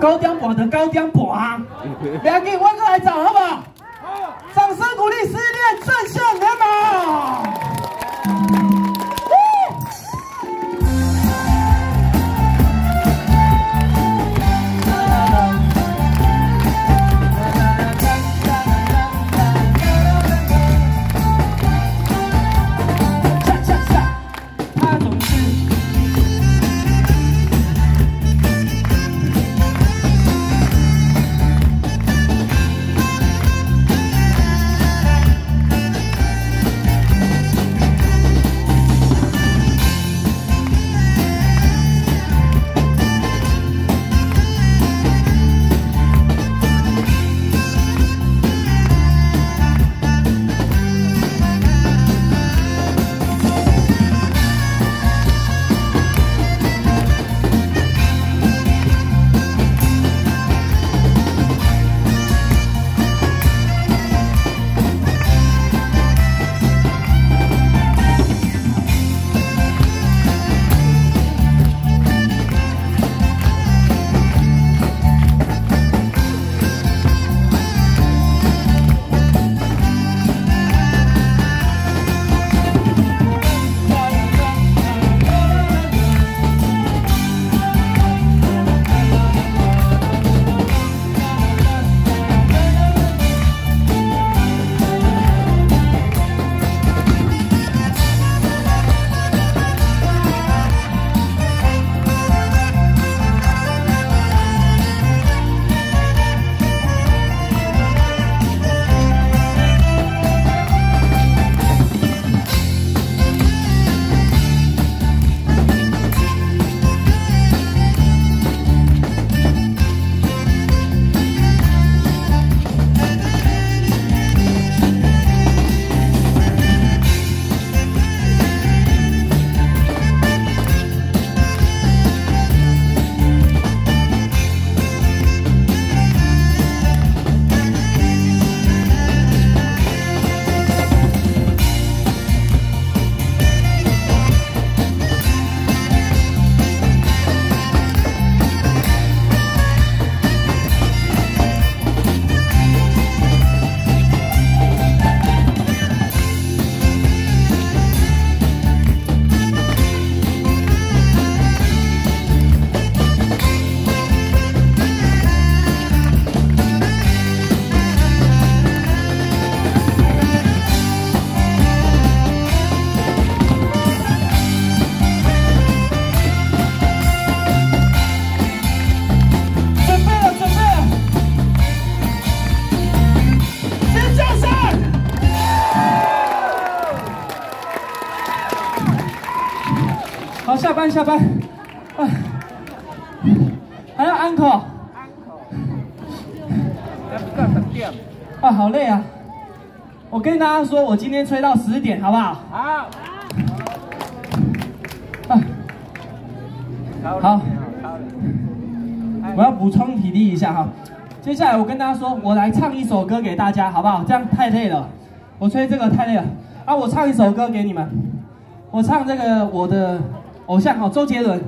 高点半的高点半啊！不要紧，我过来找好不好？掌声鼓励失恋正向联盟。班，下班。啊，还要安可。啊，好累啊！我跟大家说，我今天吹到十点，好不好？好，啊，好。好，我要补充体力一下哈。接下来我跟大家说，我来唱一首歌给大家，好不好？这样太累了，我吹这个太累了啊！我唱一首歌给你们，我唱这个我的偶像哈，周杰伦，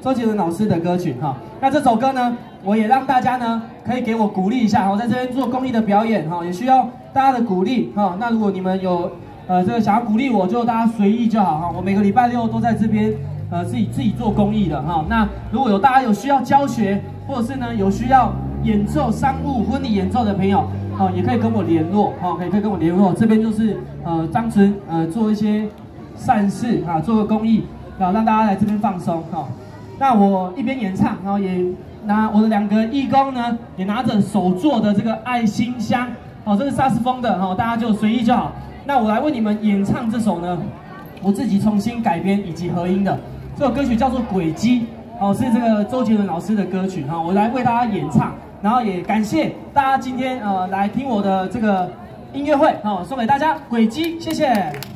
周杰伦老师的歌曲哈。那这首歌呢，我也让大家呢可以给我鼓励一下哈，我在这边做公益的表演哈，也需要大家的鼓励哈。那如果你们有呃这个想要鼓励我，就大家随意就好哈。我每个礼拜六都在这边。呃，自己自己做公益的哈。那如果有大家有需要教学，或者是呢有需要演奏商务婚礼演奏的朋友，好、也可以跟我联络，好、可以可以跟我联络。这边就是呃张纯呃做一些善事啊，做个公益，然后让大家来这边放松哈、那我一边演唱，然后也拿我的两个义工呢，也拿着手做的这个爱心箱，哦，这是萨斯风的哈、大家就随意就好。那我来为你们演唱这首呢，我自己重新改编以及合音的。这首歌曲叫做《轨迹》，哦，是这个周杰伦老师的歌曲哈、我来为大家演唱，然后也感谢大家今天呃来听我的这个音乐会哦，送给大家《轨迹》，谢谢。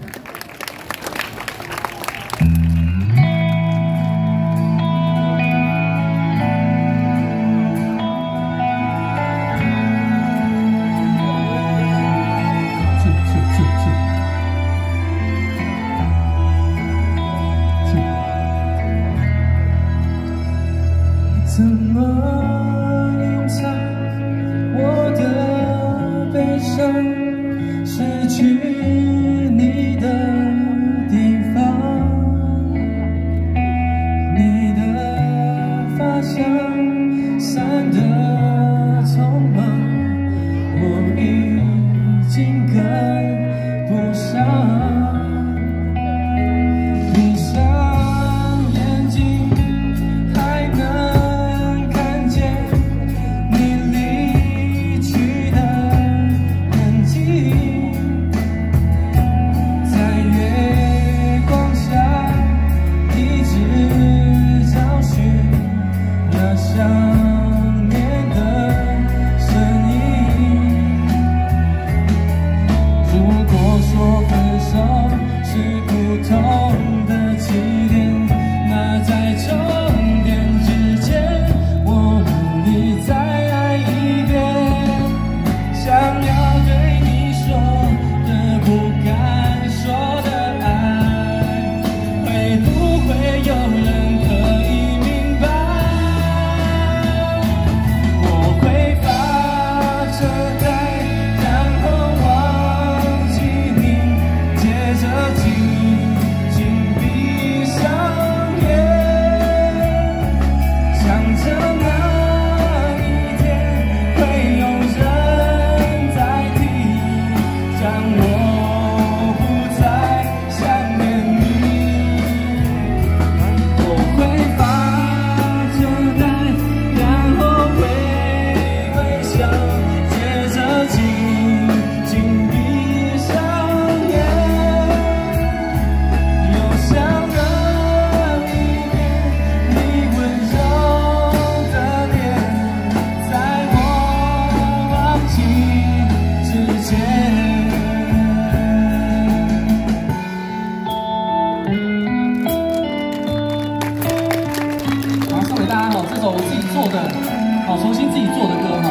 我自己做的啊重新自己做的歌。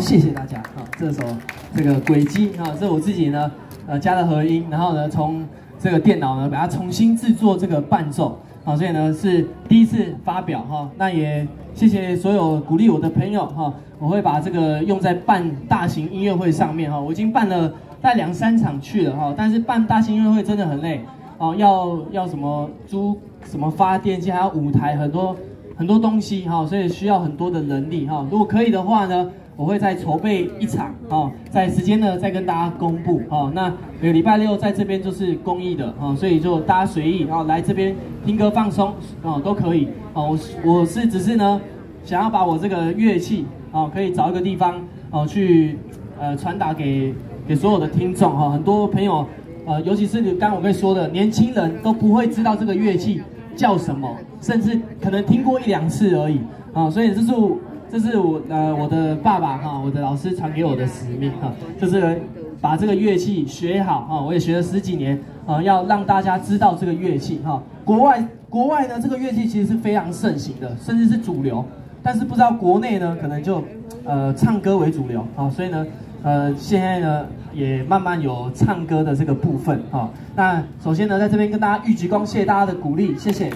谢谢大家啊！这首这个轨迹啊，是我自己呢呃加了和音，然后呢从这个电脑呢把它重新制作这个伴奏啊，所以呢是第一次发表哈。那也谢谢所有鼓励我的朋友哈，我会把这个用在办大型音乐会上面哈。我已经办了大两三场去了哈，但是办大型音乐会真的很累哦，要要什么租什么发电机，还有舞台很多很多东西哈，所以需要很多的能力哈。如果可以的话呢？我会再筹备一场哦，在时间呢再跟大家公布哦。那每个礼拜六在这边就是公益的哦，所以就大家随意哦来这边听歌放松哦都可以哦。我我是只是呢想要把我这个乐器哦，可以找一个地方哦去呃传达给给所有的听众哈，很多朋友呃，尤其是你刚我跟你说的，年轻人都不会知道这个乐器叫什么，甚至可能听过一两次而已啊，所以这是这是我呃我的爸爸哈，我的老师传给我的使命哈，就是把这个乐器学好哈，我也学了十几年啊，要让大家知道这个乐器哈，国外。国外呢，这个乐器其实是非常盛行的，甚至是主流。但是不知道国内呢，可能就呃唱歌为主流啊，所以呢，呃现在呢也慢慢有唱歌的这个部分哈。那首先呢，在这边跟大家预鞠躬，谢谢大家的鼓励，谢谢。